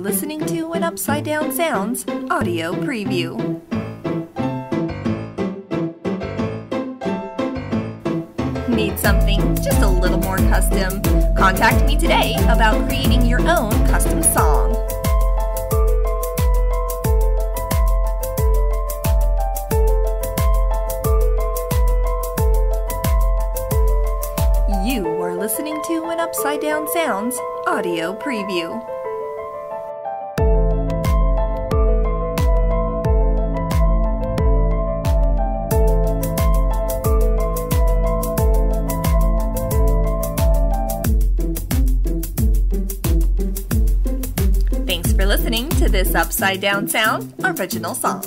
are listening to an Upside Down Sounds audio preview. Need something just a little more custom? Contact me today about creating your own custom song. You are listening to an Upside Down Sounds audio preview. listening to this Upside Down Sound original song.